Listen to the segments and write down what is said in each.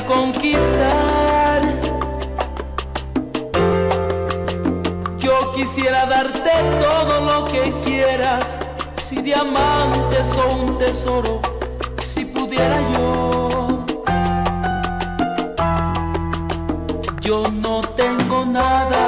conquistar. Yo quisiera darte todo lo que quieras, si diamantes o un tesoro, si pudiera yo. Yo no tengo nada.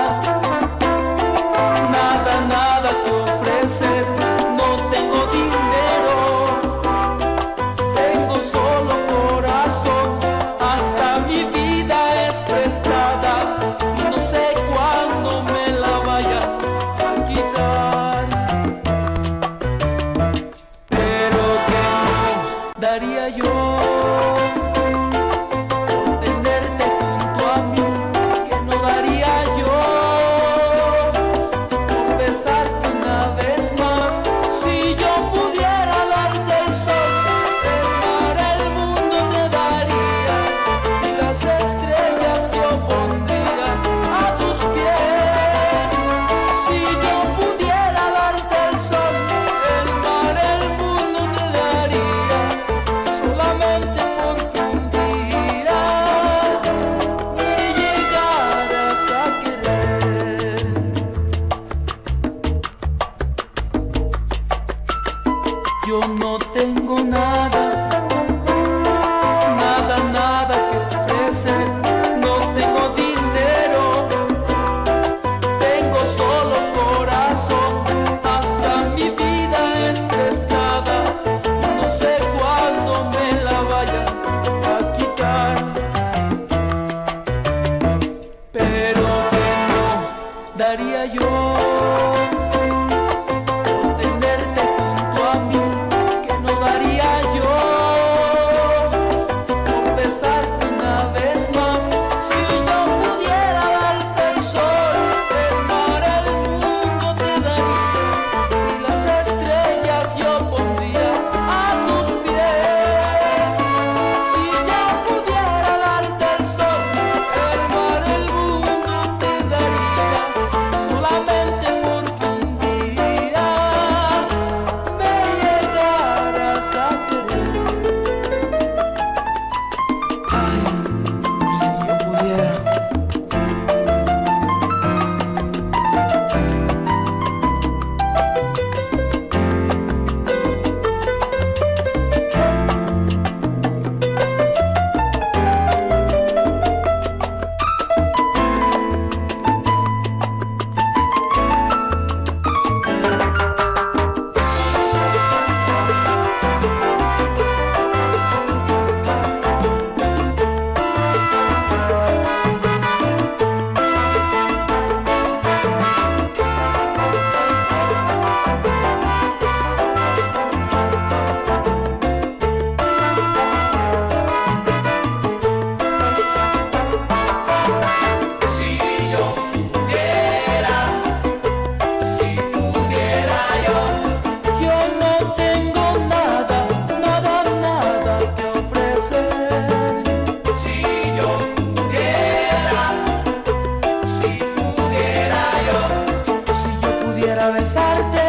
besarte.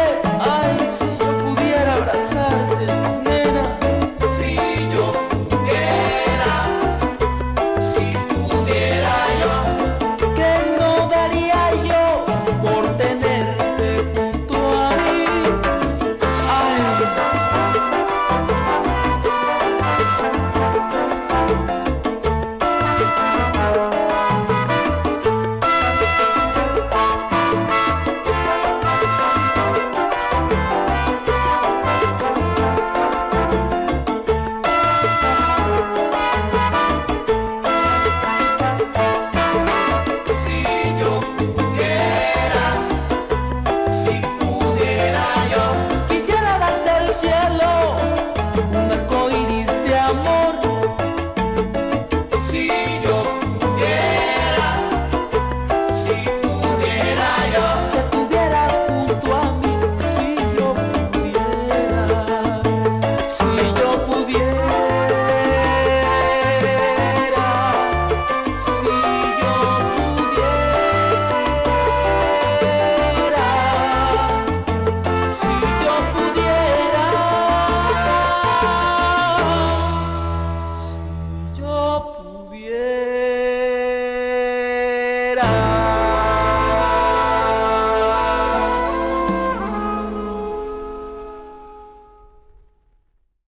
Será.